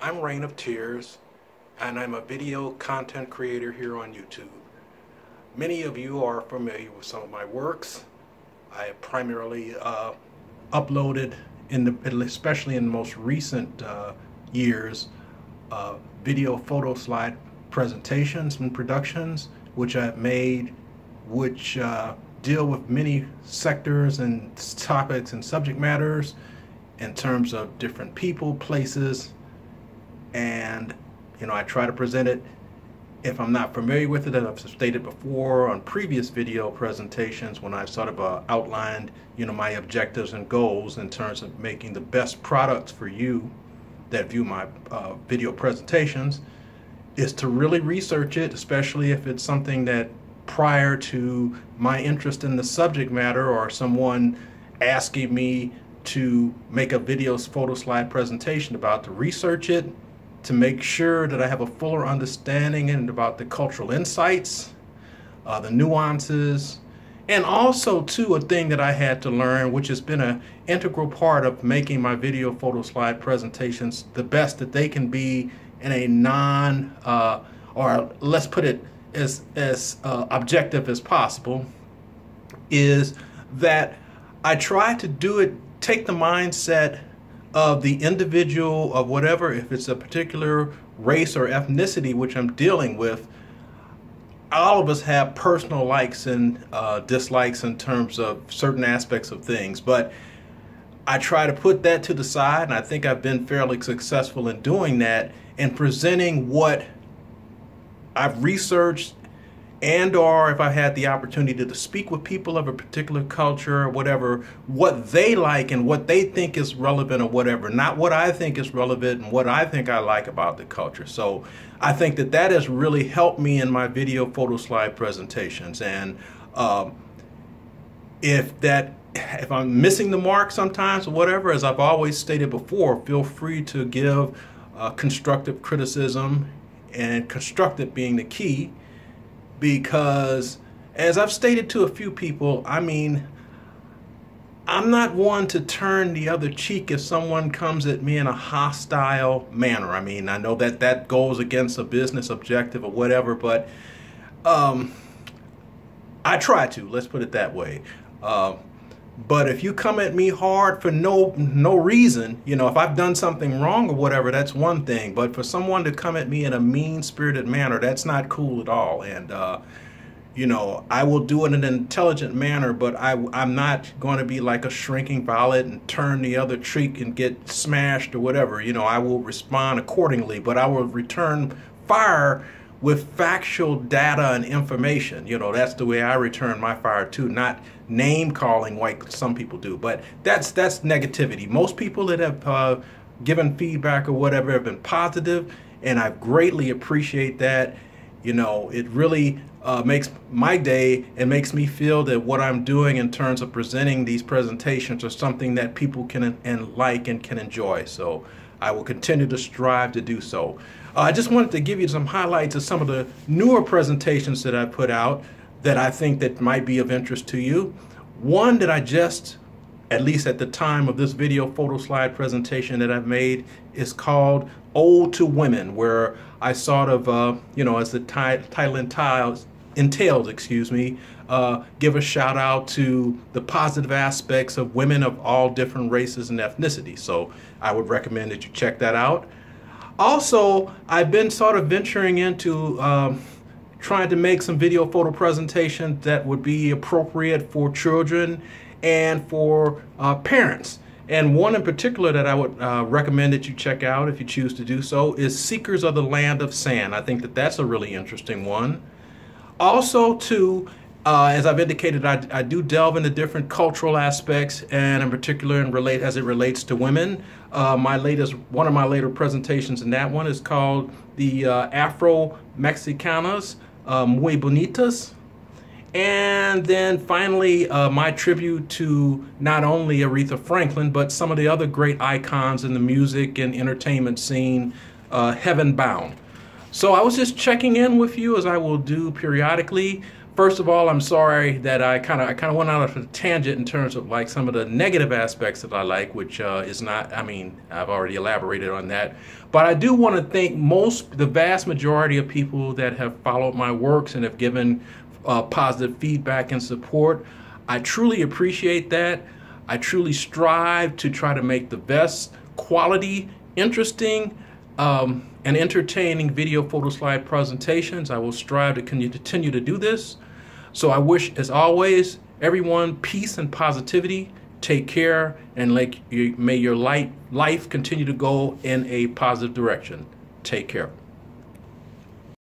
I'm Reign of Tears, and I'm a video content creator here on YouTube. Many of you are familiar with some of my works. I primarily uh, uploaded, in the, especially in the most recent uh, years, uh, video photo slide presentations and productions, which I've made, which uh, deal with many sectors and topics and subject matters in terms of different people, places, and you know I try to present it. If I'm not familiar with it, as I've stated before on previous video presentations when I've sort of uh, outlined you know my objectives and goals in terms of making the best products for you that view my uh, video presentations is to really research it, especially if it's something that prior to my interest in the subject matter or someone asking me to make a video photo slide presentation about to research it to make sure that I have a fuller understanding and about the cultural insights, uh, the nuances, and also too a thing that I had to learn, which has been an integral part of making my video photo slide presentations the best that they can be in a non, uh, or let's put it as as uh, objective as possible, is that I try to do it, take the mindset of the individual of whatever, if it's a particular race or ethnicity which I'm dealing with, all of us have personal likes and uh, dislikes in terms of certain aspects of things, but I try to put that to the side, and I think I've been fairly successful in doing that and presenting what I've researched and or if I had the opportunity to speak with people of a particular culture or whatever, what they like and what they think is relevant or whatever, not what I think is relevant and what I think I like about the culture. So I think that that has really helped me in my video photo slide presentations. And um, if that if I'm missing the mark sometimes or whatever, as I've always stated before, feel free to give uh, constructive criticism and constructive being the key because as I've stated to a few people, I mean, I'm not one to turn the other cheek if someone comes at me in a hostile manner. I mean, I know that that goes against a business objective or whatever, but um, I try to. Let's put it that way. Uh, but if you come at me hard for no no reason, you know, if I've done something wrong or whatever, that's one thing. But for someone to come at me in a mean spirited manner, that's not cool at all. And uh, you know, I will do it in an intelligent manner, but I, I'm not going to be like a shrinking violet and turn the other cheek and get smashed or whatever. You know, I will respond accordingly, but I will return fire with factual data and information. You know, that's the way I return my fire too, not name calling like some people do. But that's that's negativity. Most people that have uh, given feedback or whatever have been positive, and I greatly appreciate that. You know, it really uh, makes my day and makes me feel that what I'm doing in terms of presenting these presentations are something that people can and like and can enjoy. So I will continue to strive to do so. Uh, I just wanted to give you some highlights of some of the newer presentations that I put out that I think that might be of interest to you. One that I just, at least at the time of this video photo slide presentation that I've made, is called Ode to Women, where I sort of, uh, you know, as the title entails, entails, excuse me, uh, give a shout out to the positive aspects of women of all different races and ethnicities. So I would recommend that you check that out. Also, I've been sort of venturing into um, trying to make some video photo presentations that would be appropriate for children and for uh, parents. And one in particular that I would uh, recommend that you check out if you choose to do so is Seekers of the Land of Sand. I think that that's a really interesting one. Also, too, uh, as I've indicated, I, I, do delve into different cultural aspects, and in particular, in relate as it relates to women. Uh, my latest, one of my later presentations in that one is called the uh, Afro Mexicanas uh, Muy Bonitas. And then finally, uh, my tribute to not only Aretha Franklin, but some of the other great icons in the music and entertainment scene, uh, Heaven Bound. So I was just checking in with you as I will do periodically First of all, I'm sorry that I kind of I kind of went out of a tangent in terms of like some of the negative aspects that I like, which uh, is not. I mean, I've already elaborated on that. But I do want to thank most, the vast majority of people that have followed my works and have given uh, positive feedback and support. I truly appreciate that. I truly strive to try to make the best quality, interesting, um, and entertaining video photo slide presentations. I will strive to continue to do this. So I wish, as always, everyone peace and positivity. Take care, and like, may your light, life continue to go in a positive direction. Take care.